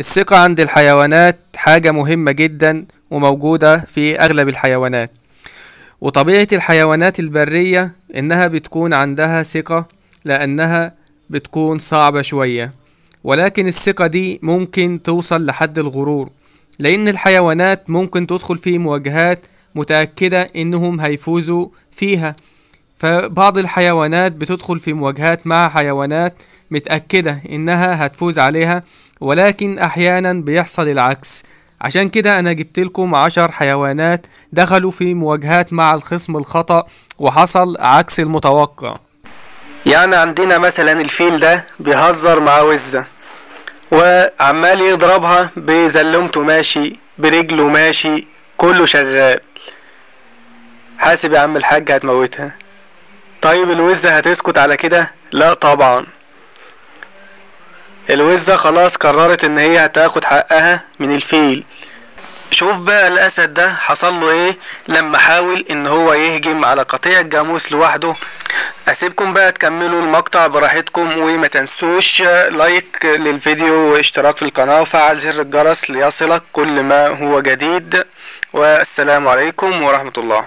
الثقة عند الحيوانات حاجة مهمة جدا وموجودة في أغلب الحيوانات. وطبيعة الحيوانات البرية إنها بتكون عندها ثقة لأنها بتكون صعبة شوية. ولكن الثقة دي ممكن توصل لحد الغرور لأن الحيوانات ممكن تدخل في مواجهات متأكدة إنهم هيفوزوا فيها. فبعض الحيوانات بتدخل في مواجهات مع حيوانات متأكدة إنها هتفوز عليها ولكن أحيانا بيحصل العكس. عشان كده أنا جبت لكم عشر حيوانات دخلوا في مواجهات مع الخصم الخطأ وحصل عكس المتوقع. يعني عندنا مثلا الفيل ده بيهزر مع وزة وعمال يضربها بزلمته ماشي برجله ماشي كله شغال. حاسب يا عم الحاج هتموتها. طيب الوزة هتسكت على كده؟ لا طبعا. الوزة خلاص قررت إن هي هتاخد حقها من الفيل. شوف بقى الأسد ده حصل له إيه لما حاول إن هو يهجم على قطيع الجاموس لوحده. أسيبكم بقى تكملوا المقطع براحتكم وما تنسوش لايك للفيديو واشتراك في القناة وفعل زر الجرس ليصلك كل ما هو جديد. والسلام عليكم ورحمة الله.